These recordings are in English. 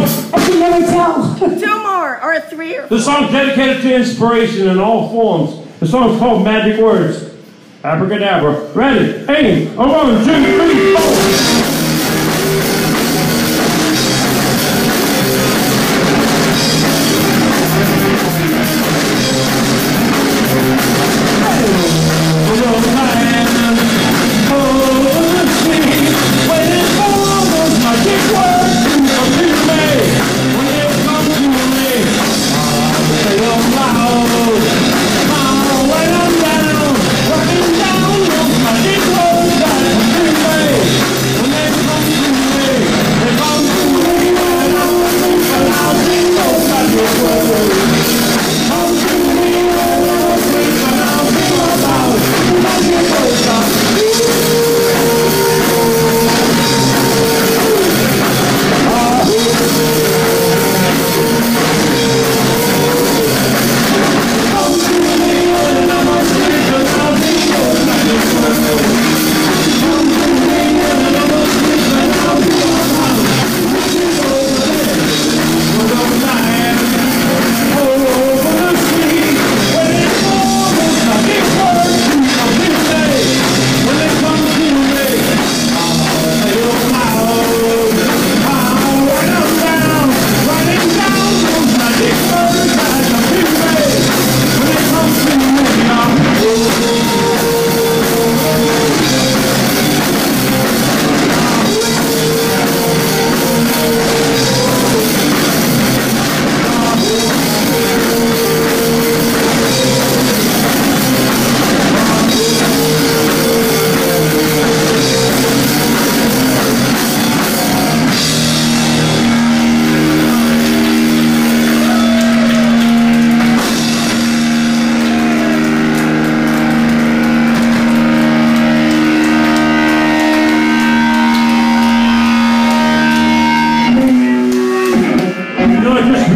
song, I can never tell. Two more, or three, or the song's dedicated to inspiration in all forms. The song's called Magic Words. Abracadabra. Ready, aim, a one, two, three, four.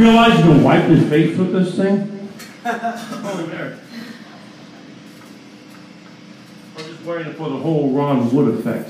Realized you can wipe his face with this thing. Oh, there. I'm just it for the whole Ron Wood effect.